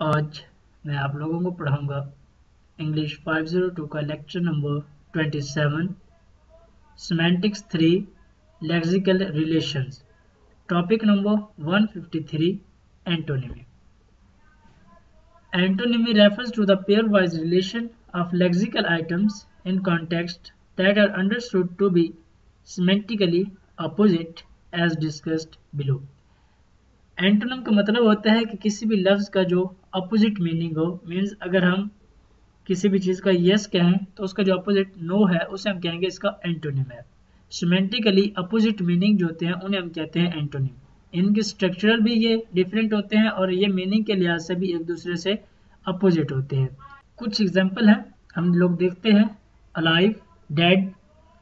आज मैं आप लोगों को पढ़ाऊँगा इंग्लिश 502 का lecture number 27 semantics 3 lexical relations topic number 153 antonymy antonymy refers to the pairwise relation of lexical items in context that are understood to be semantically opposite, as discussed below antonym का मतलब होता है कि किसी भी लफ्ज़ का जो अपोजिट मीनिंग हो मीन्स अगर हम किसी भी चीज़ का यस कहें तो उसका जो अपोजिट नो है, उसे हम कहेंगे इसका एंटोनिम है। सीमेंटिकली अपोजिट मीनिंग जो होते हैं, उन्हें हम कहते हैं एंटोनिम इनके स्ट्रक्चरल भी ये डिफरेंट होते हैं और ये मीनिंग के लिहाज से भी एक दूसरे से अपोजिट होते हैं। कुछ एग्ज़ाम्पल हैं, हम लोग देखते हैं। Alive dead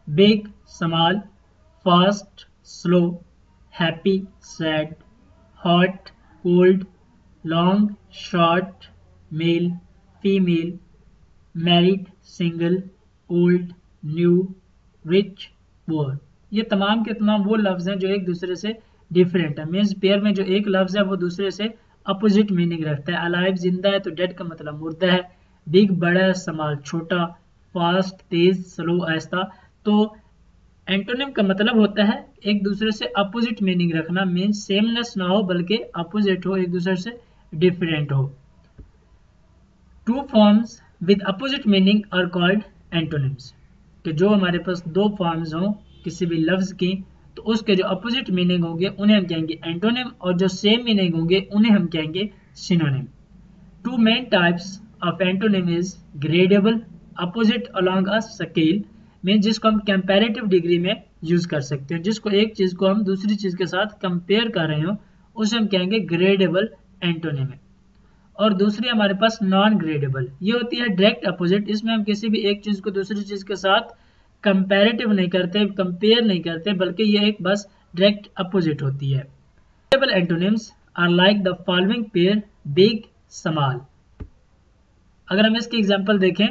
big small fast slow happy sad hot, cold, long, short, male, female, married, single, old, new, rich, poor. ये तमाम के तमाम वो लफ्ज़ हैं जो एक दूसरे से डिफरेंट है। मीन्स पेयर में जो एक लफ्ज़ है वो दूसरे से अपोजिट मीनिंग रखता है। अलाइव ज़िंदा है तो डेड का मतलब मुर्दा है। बिग बड़ा समाल छोटा फास्ट तेज स्लो आहिस्ता। तो एंटोनिम का मतलब होता है एक दूसरे से अपोजिट मीनिंग रखना मीन सेमनेस ना हो, बल्कि अपोजिट हो, एक दूसरे से डिफरेंट हो। Two forms with opposite meaning are called antonyms कि जो हमारे पास दो फॉर्म्स हों, किसी भी लफ्ज की तो उसके जो अपोजिट मीनिंग होंगे, उन्हें हम कहेंगे एंटोनिम और जो सेम मीनिंग होंगे, उन्हें हम कहेंगे synonym two main types of antonym is gradable opposite along a scale mean जिसको हम कंपेरेटिव डिग्री में यूज़ कर सकते हैं। जिसको एक चीज़ को हम दूसरी चीज़ के साथ कंपेयर कर रहे हो, उसे हम कहेंगे ग्रेडेबल एंटोनिम और दूसरी हमारे पास नॉन ग्रेडेबल ये होती है डायरेक्ट अपोजिट इसमें हम किसी भी एक चीज़ को दूसरी चीज़ के साथ कंपेरेटिव नहीं करते कंपेयर नहीं करते, बल्कि ये एक बस डायरेक्ट अपोजिट होती है। Gradable antonyms are like the following pair big small अगर हम इसकी एग्ज़ाम्पल देखें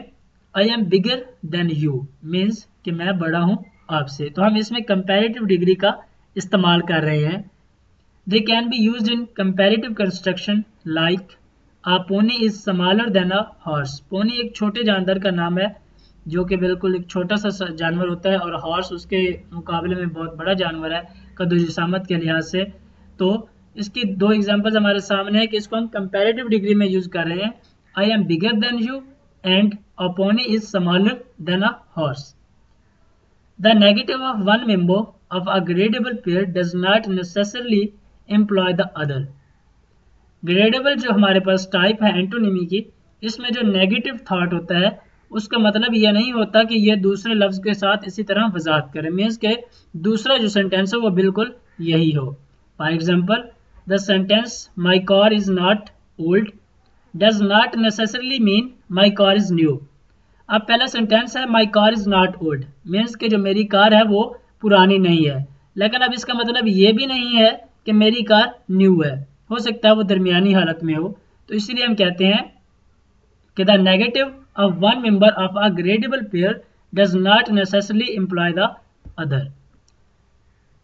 I am bigger than you means कि मैं बड़ा हूँ आपसे। तो हम इसमें कंपेरेटिव डिग्री का इस्तेमाल कर रहे हैं। They can be use in comparative construction like a pony is smaller than a horse pony एक छोटे जानवर का नाम है, जो कि बिल्कुल एक छोटा सा जानवर होता है और हॉर्स उसके मुकाबले में बहुत बड़ा जानवर है कदुजामत के लिहाज से। तो इसकी दो एग्जांपल्स हमारे सामने है कि इसको हम कंपेरेटिव डिग्री में यूज़ कर रहे हैं। I am bigger than you and a pony is smaller than a horse. The negative of one member of a gradable pair does not necessarily imply the other. Gradable जो हमारे पास type है एंटोनिमी की, इसमें जो negative thought होता है, उसका मतलब यह नहीं होता कि यह दूसरे लफ्ज के साथ इसी तरह वजात करे मीन्स के दूसरा जो सेंटेंस है वो बिल्कुल यही हो for example the sentence my car is not old does not necessarily mean my car is new अब पहला सेंटेंस है my car is not old means के जो मेरी कार है, वो पुरानी नहीं है। लेकिन अब इसका मतलब ये भी नहीं है कि मेरी कार न्यू है। हो सकता है वो दरमियानी हालत में हो। तो इसीलिए हम कहते हैं कि the negative of one member of a gradable pair does not necessarily employ the other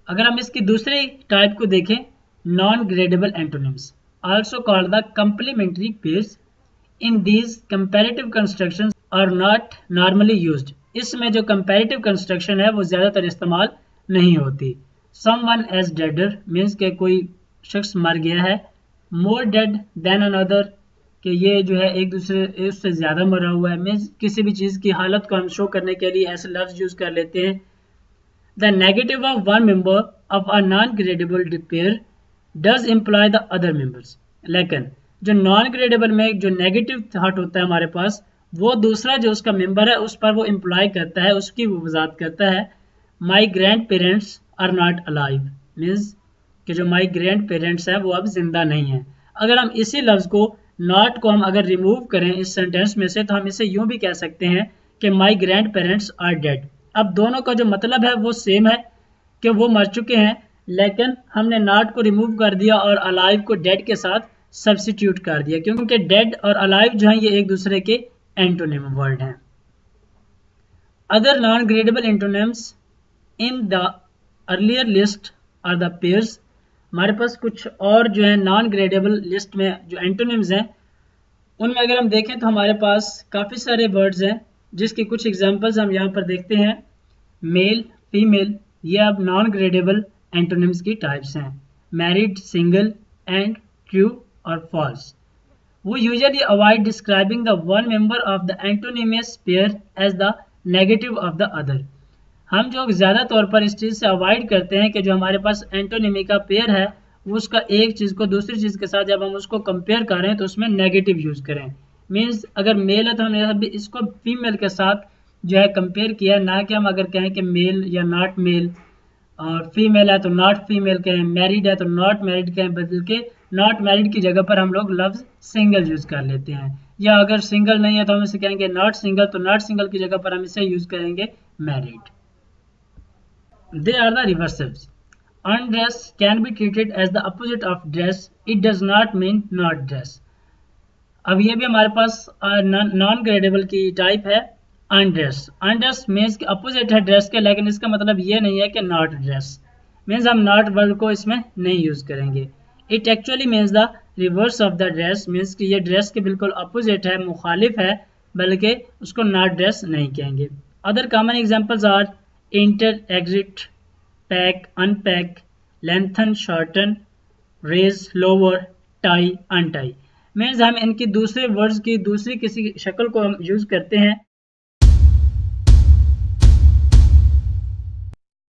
अगर हम इसकी दूसरी टाइप को देखें non gradable antonyms also called the complementary pairs. In these comparative constructions are not normally used. इसमें जो comparative construction है, वो ज़्यादातर इस्तेमाल नहीं होती। Someone as deader means के कोई शख्स मर गया है। More dead than another, कि ये जो है एक दूसरे, उससे ज़्यादा मरा हुआ है। मीन्स किसी भी चीज़ की हालत को हम शो करने के लिए ऐसे लफ्ज़ यूज़ कर लेते हैं। The negative of one member of a non gradable pair does employ the other members लेकिन जो नॉन ग्रेडेबल में जो नेगेटिव थाट होता है हमारे पास वो दूसरा जो उसका मेंबर है, उस पर वो इम्प्लॉय करता है, उसकी वो वजात करता है my grandparents are not alive means कि जो माई ग्रैंड पेरेंट्स हैं, वो अब ज़िंदा नहीं है। अगर हम इसी लफ्ज़ को नॉट को हम अगर रिमूव करें इस सेंटेंस में से तो हम इसे यूँ भी कह सकते हैं कि my grand parents are dead अब दोनों का जो मतलब है, वो सेम है कि वो मर चुके हैं, लेकिन हमने नॉट को रिमूव कर दिया और अलाइव को डेड के साथ सब्सिट्यूट कर दिया। क्योंकि डेड और अलाइव जो है, ये एक दूसरे के एंटोनिम वर्ड हैं। Other non gradable antonyms in the earlier list are the pairs हमारे पास कुछ और जो है नॉन ग्रेडेबल लिस्ट में जो एंटोनिम्स हैं, उनमें अगर हम देखें तो हमारे पास काफ़ी सारे वर्ड्स हैं, जिसके कुछ एग्जांपल्स हम यहाँ पर देखते हैं। मेल फीमेल ये अब नॉन ग्रेडेबल एंटोनिम्स की टाइप्स हैं। मैरिड सिंगल एंड ट्रू और फॉल्स वो usually avoid describing the one member of the antonymous pair as the negative of the other हम जो ज़्यादा तौर पर इस चीज़ से अवॉइड करते हैं कि जो हमारे पास एंटोनिमी का पेयर है उसका एक चीज़ को दूसरी चीज़ के साथ जब हम उसको कंपेयर कर तो उसमें नेगेटिव यूज़ करें। मीन्स अगर मेल है तो हमने अभी इसको फीमेल के साथ जो है कंपेयर किया ना कि हम अगर कहें कि मेल या नॉट मेल और फीमेल है तो नॉट फीमेल कहें मैरिड है तो नॉट मैरिड कहें बदल के नॉट मैरिड की जगह पर हम लोग लफ्ज सिंगल यूज़ कर लेते हैं या अगर सिंगल नहीं है तो हम इसे कहेंगे नॉट सिंगल तो नॉट सिंगल की जगह पर हम इसे यूज़ करेंगे married They are the reversibles. Undress can be treated as the opposite of dress. It does not mean not dress. अब ये भी हमारे पास नॉन ग्रेडेबल की टाइप है अनड्रेस अनड्रेस मीन्स के अपोजिट है ड्रेस के, लेकिन इसका मतलब ये नहीं है कि नॉट ड्रेस मीन्स हम नॉट वर्ड को इसमें नहीं यूज़ करेंगे it actually means the reverse of the dress means कि ये ड्रेस के बिल्कुल अपोजिट है, मुखालिफ है, बल्कि उसको नॉट ड्रेस नहीं कहेंगे। Other common examples are enter exit pack unpack lengthen shorten raise lower tie untie means हम इनकी दूसरे वर्ड्स की, दूसरी किसी शक्ल को हम यूज़ करते हैं